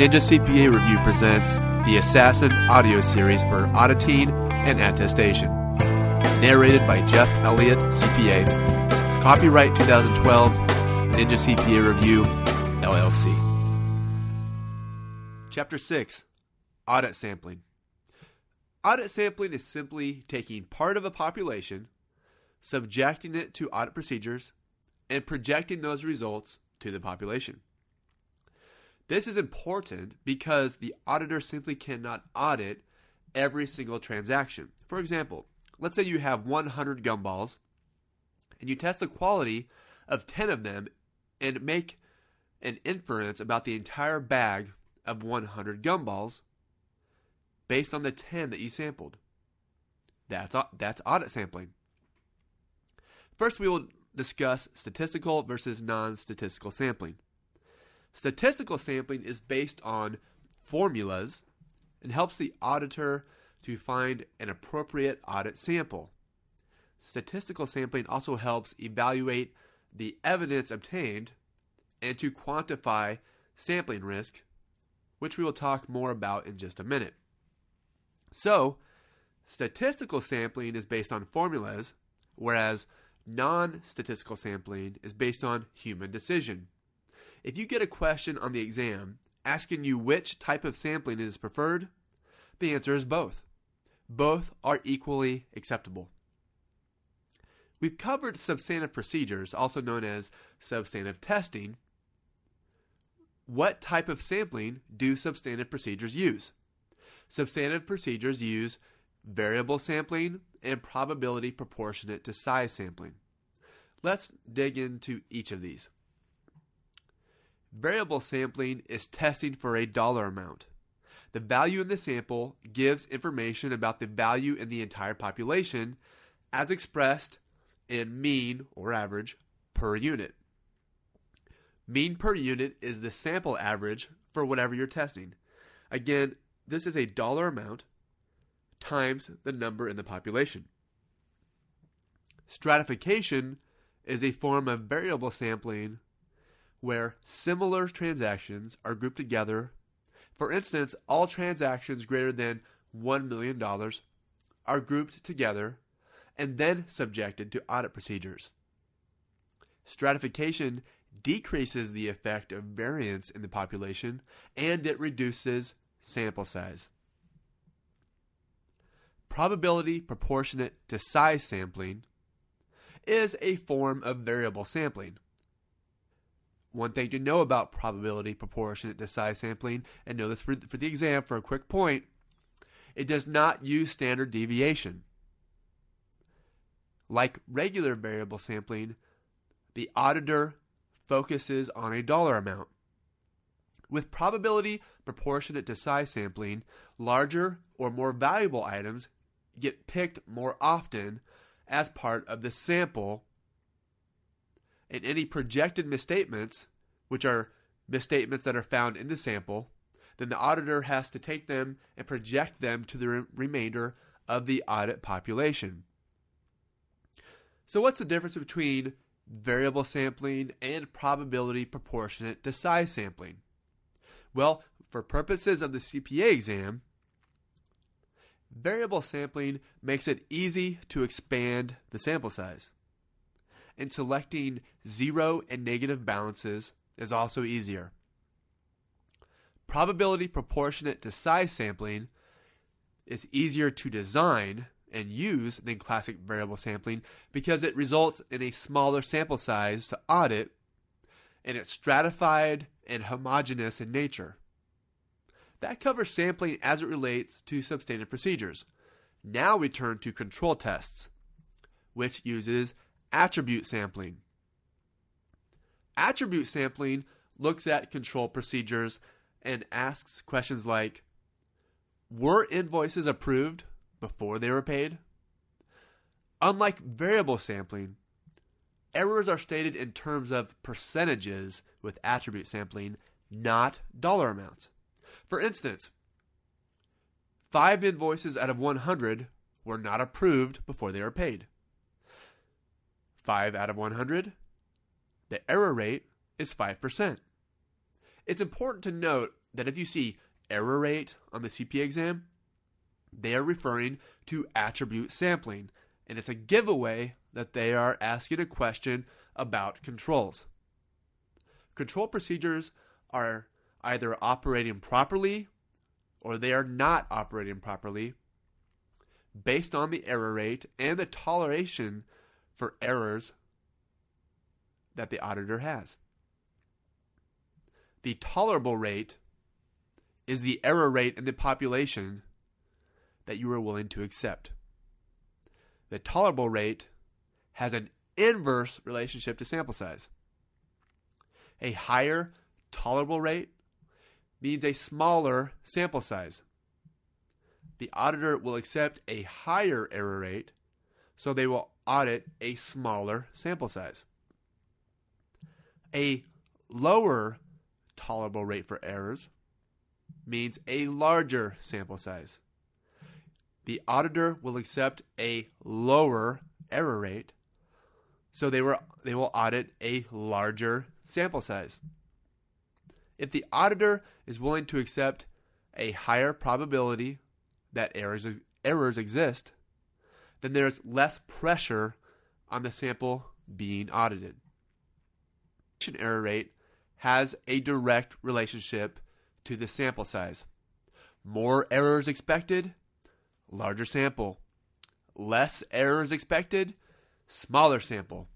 Ninja CPA Review presents the Assassin audio series for auditing and attestation. Narrated by Jeff Elliott, CPA. Copyright 2012, Ninja CPA Review, LLC. Chapter 6 Audit Sampling. Audit sampling is simply taking part of a population, subjecting it to audit procedures, and projecting those results to the population. This is important because the auditor simply cannot audit every single transaction. For example, let's say you have 100 gumballs and you test the quality of 10 of them and make an inference about the entire bag of 100 gumballs based on the 10 that you sampled. That's, that's audit sampling. First, we will discuss statistical versus non statistical sampling. Statistical sampling is based on formulas and helps the auditor to find an appropriate audit sample. Statistical sampling also helps evaluate the evidence obtained and to quantify sampling risk, which we will talk more about in just a minute. So, statistical sampling is based on formulas, whereas non statistical sampling is based on human decision. If you get a question on the exam asking you which type of sampling is preferred, the answer is both. Both are equally acceptable. We've covered substantive procedures, also known as substantive testing. What type of sampling do substantive procedures use? Substantive procedures use variable sampling and probability proportionate to size sampling. Let's dig into each of these. Variable sampling is testing for a dollar amount. The value in the sample gives information about the value in the entire population as expressed in mean or average per unit. Mean per unit is the sample average for whatever you're testing. Again, this is a dollar amount times the number in the population. Stratification is a form of variable sampling where similar transactions are grouped together. For instance, all transactions greater than $1 million are grouped together and then subjected to audit procedures. Stratification decreases the effect of variance in the population and it reduces sample size. Probability proportionate to size sampling is a form of variable sampling. One thing to know about probability proportionate to size sampling, and know this for, for the exam for a quick point, it does not use standard deviation. Like regular variable sampling, the auditor focuses on a dollar amount. With probability proportionate to size sampling, larger or more valuable items get picked more often as part of the sample and any projected misstatements, which are misstatements that are found in the sample, then the auditor has to take them and project them to the re- remainder of the audit population. So, what's the difference between variable sampling and probability proportionate to size sampling? Well, for purposes of the CPA exam, variable sampling makes it easy to expand the sample size and selecting zero and negative balances is also easier. Probability proportionate to size sampling is easier to design and use than classic variable sampling because it results in a smaller sample size to audit and it's stratified and homogeneous in nature. That covers sampling as it relates to substantive procedures. Now we turn to control tests, which uses attribute sampling. Attribute sampling looks at control procedures and asks questions like Were invoices approved before they were paid? Unlike variable sampling, errors are stated in terms of percentages with attribute sampling, not dollar amounts. For instance, five invoices out of 100 were not approved before they were paid. 5 out of 100, the error rate is 5%. It's important to note that if you see error rate on the CPA exam, they are referring to attribute sampling, and it's a giveaway that they are asking a question about controls. Control procedures are either operating properly or they are not operating properly based on the error rate and the toleration for errors that the auditor has. The tolerable rate is the error rate in the population that you are willing to accept. The tolerable rate has an inverse relationship to sample size. A higher tolerable rate means a smaller sample size. The auditor will accept a higher error rate, so they will audit a smaller sample size. A lower tolerable rate for errors means a larger sample size. The auditor will accept a lower error rate, so they, were, they will audit a larger sample size. If the auditor is willing to accept a higher probability that errors, errors exist, then there's less pressure on the sample being audited. Error rate has a direct relationship to the sample size. More errors expected, larger sample. Less errors expected, smaller sample.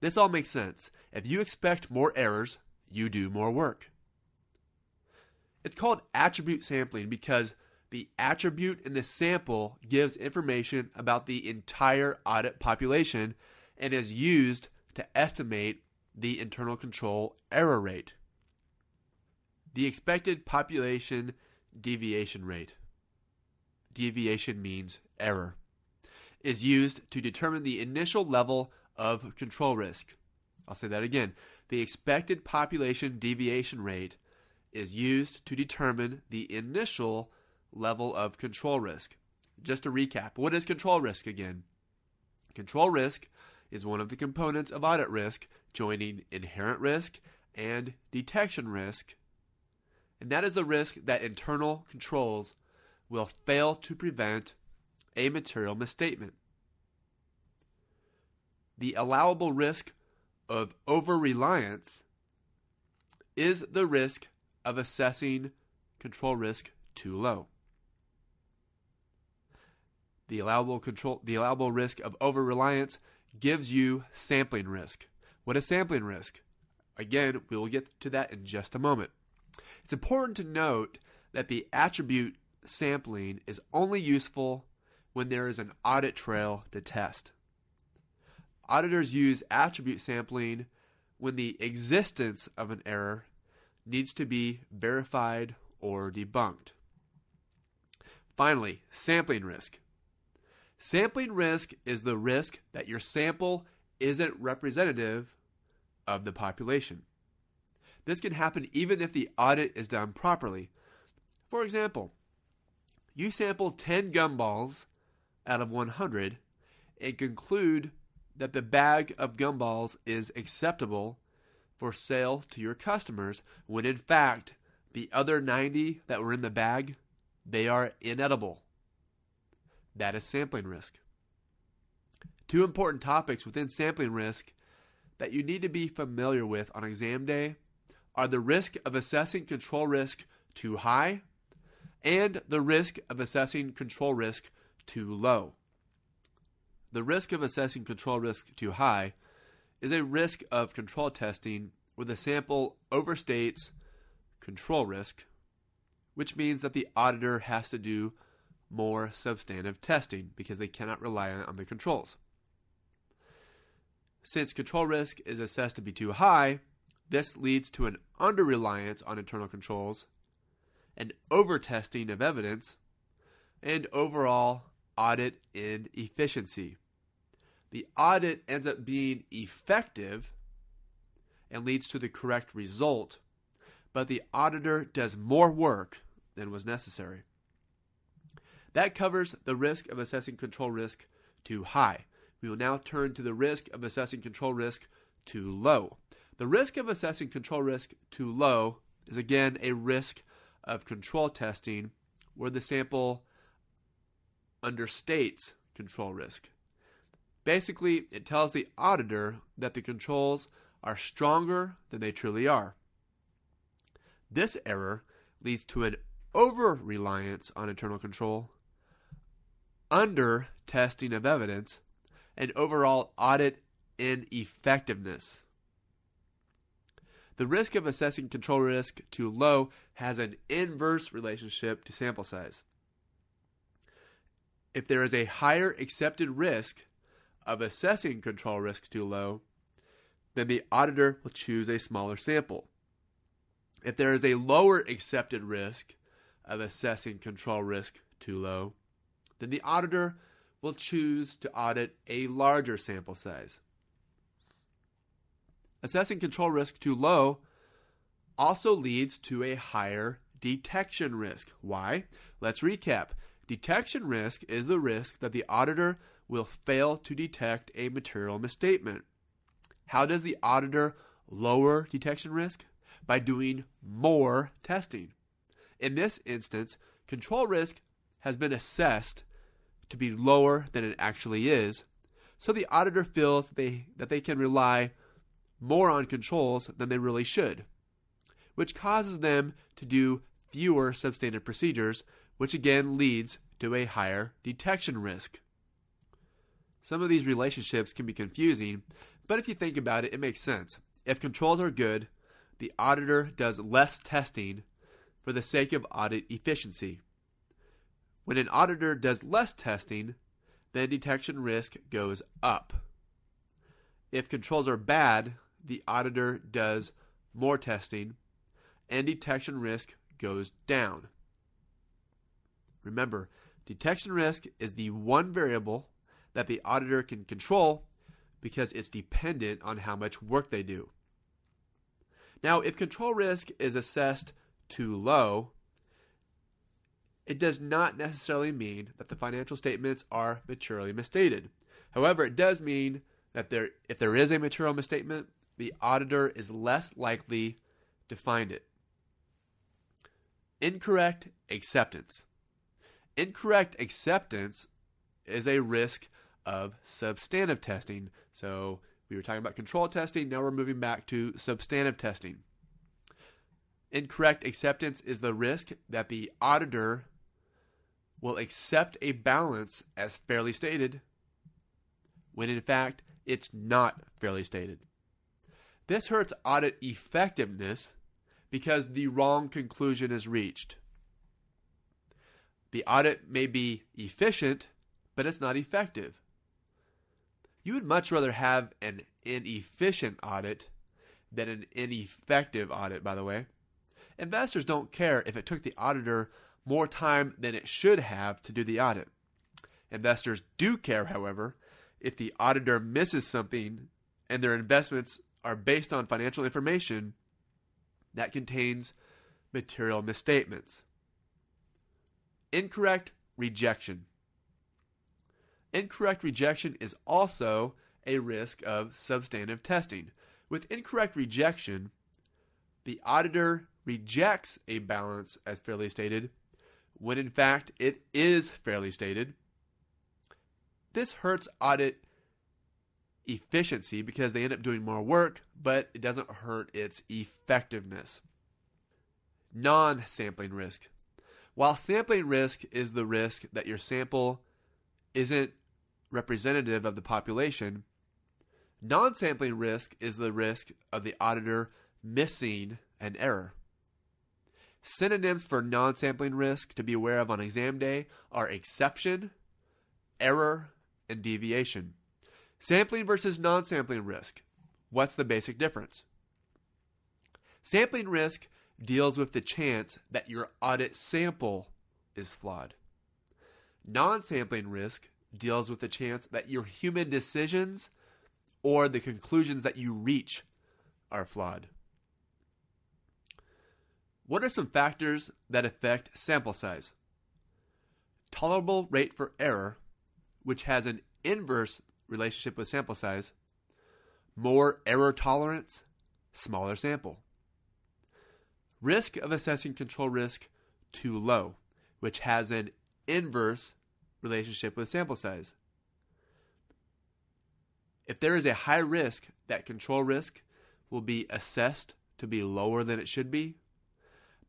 This all makes sense. If you expect more errors, you do more work. It's called attribute sampling because the attribute in the sample gives information about the entire audit population and is used to estimate the internal control error rate. The expected population deviation rate, deviation means error, is used to determine the initial level of control risk. I'll say that again. The expected population deviation rate is used to determine the initial level of control risk. Just to recap, what is control risk again? Control risk is one of the components of audit risk, joining inherent risk and detection risk. And that is the risk that internal controls will fail to prevent a material misstatement. The allowable risk of over reliance is the risk of assessing control risk too low. The allowable control the allowable risk of over reliance gives you sampling risk. What is sampling risk? Again, we will get to that in just a moment. It's important to note that the attribute sampling is only useful when there is an audit trail to test. Auditors use attribute sampling when the existence of an error needs to be verified or debunked. Finally, sampling risk. Sampling risk is the risk that your sample isn't representative of the population. This can happen even if the audit is done properly. For example, you sample 10 gumballs out of 100 and conclude that the bag of gumballs is acceptable for sale to your customers when in fact the other 90 that were in the bag they are inedible. That is sampling risk. Two important topics within sampling risk that you need to be familiar with on exam day are the risk of assessing control risk too high and the risk of assessing control risk too low. The risk of assessing control risk too high is a risk of control testing where the sample overstates control risk, which means that the auditor has to do more substantive testing because they cannot rely on the controls. Since control risk is assessed to be too high, this leads to an under reliance on internal controls, an over testing of evidence, and overall audit inefficiency. The audit ends up being effective and leads to the correct result, but the auditor does more work than was necessary. That covers the risk of assessing control risk too high. We will now turn to the risk of assessing control risk too low. The risk of assessing control risk too low is again a risk of control testing where the sample understates control risk. Basically, it tells the auditor that the controls are stronger than they truly are. This error leads to an over reliance on internal control, under testing of evidence, and overall audit ineffectiveness. The risk of assessing control risk too low has an inverse relationship to sample size. If there is a higher accepted risk of assessing control risk too low, then the auditor will choose a smaller sample. If there is a lower accepted risk of assessing control risk too low, then the auditor will choose to audit a larger sample size. Assessing control risk too low also leads to a higher detection risk. Why? Let's recap. Detection risk is the risk that the auditor will fail to detect a material misstatement. How does the auditor lower detection risk? By doing more testing. In this instance, control risk has been assessed to be lower than it actually is, so the auditor feels they, that they can rely more on controls than they really should, which causes them to do fewer substantive procedures, which again leads to a higher detection risk. Some of these relationships can be confusing, but if you think about it, it makes sense. If controls are good, the auditor does less testing for the sake of audit efficiency. When an auditor does less testing, then detection risk goes up. If controls are bad, the auditor does more testing and detection risk goes down. Remember, detection risk is the one variable that the auditor can control because it's dependent on how much work they do. Now, if control risk is assessed too low, it does not necessarily mean that the financial statements are materially misstated. However, it does mean that there, if there is a material misstatement, the auditor is less likely to find it. Incorrect acceptance. Incorrect acceptance is a risk of substantive testing. So we were talking about control testing, now we're moving back to substantive testing. Incorrect acceptance is the risk that the auditor will accept a balance as fairly stated when in fact it's not fairly stated. This hurts audit effectiveness because the wrong conclusion is reached. The audit may be efficient, but it's not effective. You would much rather have an inefficient audit than an ineffective audit, by the way. Investors don't care if it took the auditor more time than it should have to do the audit. Investors do care, however, if the auditor misses something and their investments are based on financial information that contains material misstatements. Incorrect rejection. Incorrect rejection is also a risk of substantive testing. With incorrect rejection, the auditor rejects a balance as fairly stated when in fact it is fairly stated. This hurts audit efficiency because they end up doing more work, but it doesn't hurt its effectiveness. Non sampling risk. While sampling risk is the risk that your sample isn't representative of the population, non sampling risk is the risk of the auditor missing an error. Synonyms for non sampling risk to be aware of on exam day are exception, error, and deviation. Sampling versus non sampling risk. What's the basic difference? Sampling risk deals with the chance that your audit sample is flawed. Non sampling risk deals with the chance that your human decisions or the conclusions that you reach are flawed. What are some factors that affect sample size? Tolerable rate for error, which has an inverse relationship with sample size. More error tolerance, smaller sample. risk of assessing control risk too low, which has an inverse relationship with sample size. If there is a high risk that control risk will be assessed to be lower than it should be,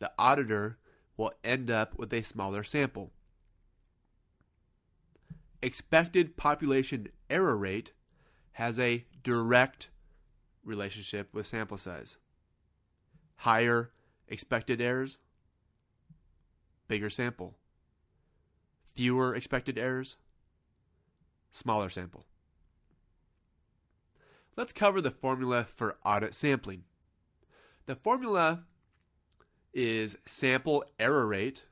the auditor will end up with a smaller sample. Expected population error rate has a direct relationship with sample size. Higher expected errors, bigger sample. Fewer expected errors, smaller sample. Let's cover the formula for audit sampling. The formula is sample error rate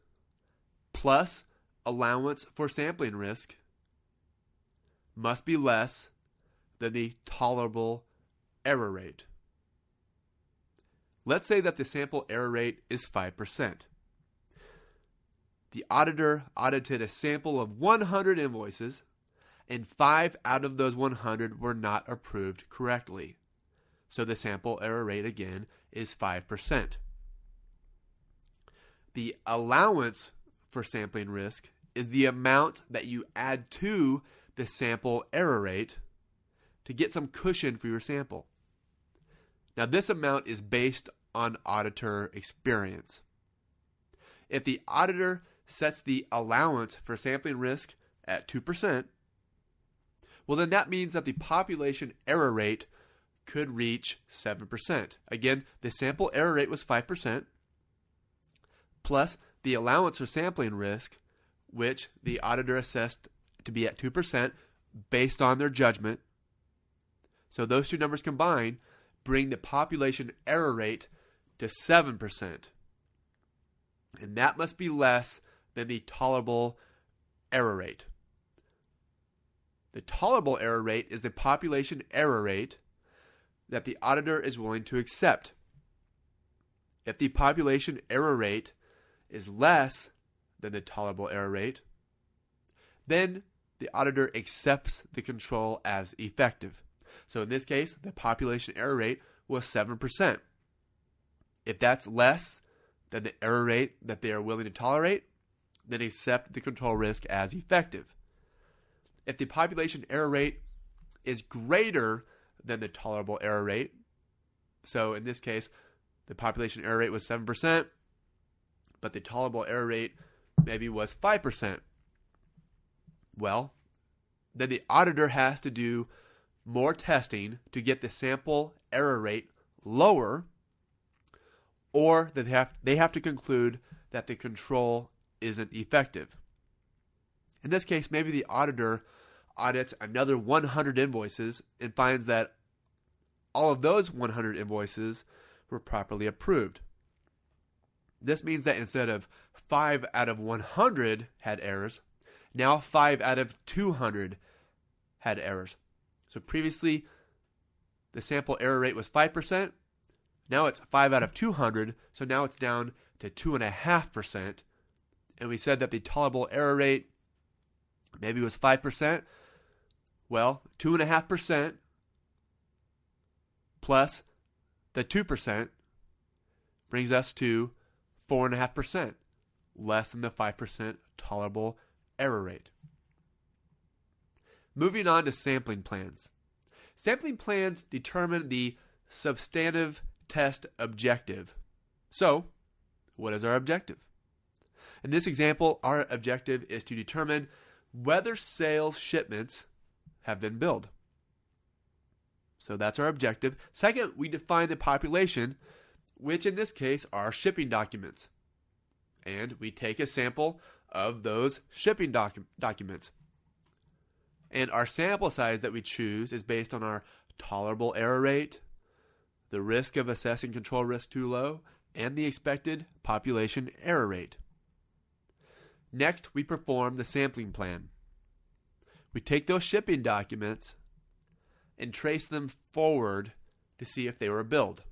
plus allowance for sampling risk must be less than the tolerable error rate. Let's say that the sample error rate is 5%. The auditor audited a sample of 100 invoices, and 5 out of those 100 were not approved correctly. So the sample error rate again is 5%. The allowance for sampling risk is the amount that you add to the sample error rate to get some cushion for your sample. Now, this amount is based on auditor experience. If the auditor sets the allowance for sampling risk at 2%, well, then that means that the population error rate could reach 7%. Again, the sample error rate was 5%, plus the allowance for sampling risk, which the auditor assessed to be at 2% based on their judgment. So those two numbers combined bring the population error rate to 7%. And that must be less than the tolerable error rate. The tolerable error rate is the population error rate that the auditor is willing to accept. If the population error rate is less than the tolerable error rate, then the auditor accepts the control as effective. So in this case, the population error rate was 7%. If that's less than the error rate that they are willing to tolerate, then accept the control risk as effective. If the population error rate is greater than the tolerable error rate, so in this case, the population error rate was 7%, but the tolerable error rate maybe was 5%. Well, then the auditor has to do more testing to get the sample error rate lower, or that they have, they have to conclude that the control isn't effective. In this case, maybe the auditor audits another 100 invoices and finds that all of those 100 invoices were properly approved. This means that instead of 5 out of 100 had errors, now 5 out of 200 had errors. So previously, the sample error rate was 5%. Now it's 5 out of 200. So now it's down to 2.5%. And we said that the tolerable error rate maybe was 5%. Well, 2.5% plus the 2% brings us to 4.5%, less than the 5% tolerable error rate. Moving on to sampling plans. Sampling plans determine the substantive test objective. So, what is our objective? In this example, our objective is to determine whether sales shipments have been billed. So that's our objective. Second, we define the population, which in this case are shipping documents. And we take a sample of those shipping docu- documents. And our sample size that we choose is based on our tolerable error rate, the risk of assessing control risk too low, and the expected population error rate. Next, we perform the sampling plan. We take those shipping documents and trace them forward to see if they were billed.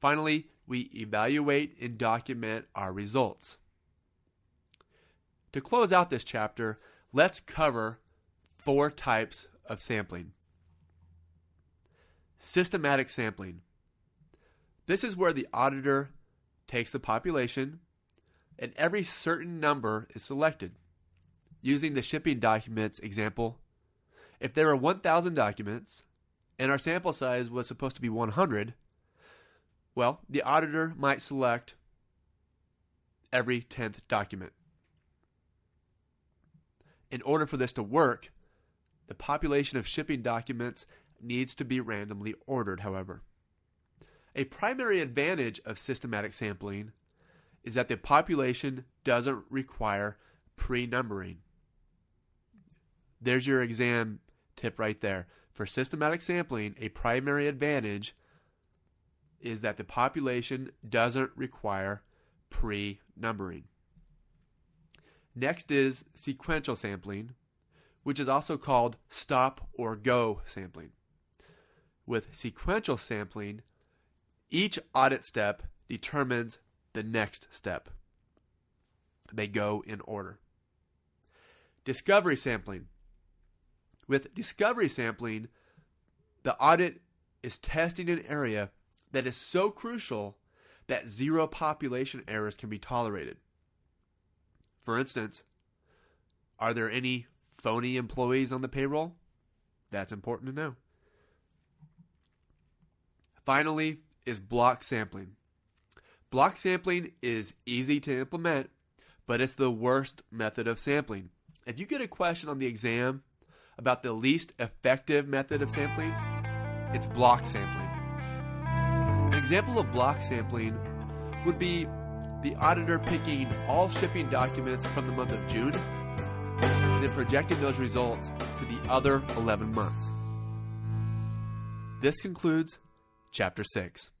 Finally, we evaluate and document our results. To close out this chapter, let's cover four types of sampling. Systematic sampling. This is where the auditor takes the population and every certain number is selected. Using the shipping documents example, if there are 1,000 documents and our sample size was supposed to be 100, well, the auditor might select every 10th document. In order for this to work, the population of shipping documents needs to be randomly ordered, however. A primary advantage of systematic sampling is that the population doesn't require pre numbering. There's your exam tip right there. For systematic sampling, a primary advantage is that the population doesn't require pre numbering. Next is sequential sampling, which is also called stop or go sampling. With sequential sampling, each audit step determines the next step. They go in order. Discovery sampling. With discovery sampling, the audit is testing an area that is so crucial that zero population errors can be tolerated. For instance, are there any phony employees on the payroll? That's important to know. Finally, is block sampling. Block sampling is easy to implement, but it's the worst method of sampling. If you get a question on the exam about the least effective method of sampling, it's block sampling. An example of block sampling would be the auditor picking all shipping documents from the month of June and then projecting those results to the other 11 months. This concludes Chapter 6.